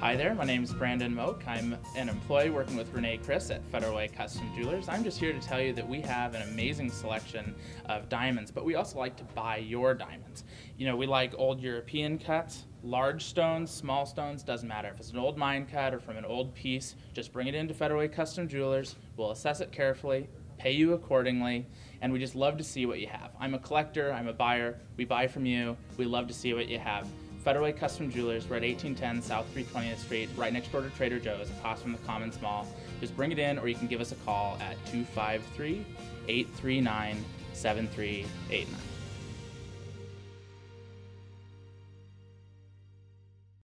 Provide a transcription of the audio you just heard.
Hi there, my name is Brandon Moak. I'm an employee working with Renee Chris at Federal Way Custom Jewelers. I'm just here to tell you that we have an amazing selection of diamonds, but we also like to buy your diamonds. You know, we like old European cuts, large stones, small stones, doesn't matter. If it's an old mine cut or from an old piece, just bring it into Federal Way Custom Jewelers. We'll assess it carefully, pay you accordingly, and we just love to see what you have. I'm a collector, I'm a buyer, we buy from you, we love to see what you have. Federal Way Custom Jewelers, we're at 1810 South 320th Street, right next door to Trader Joe's, across from the Commons Mall. Just bring it in, or you can give us a call at 253 839 7389.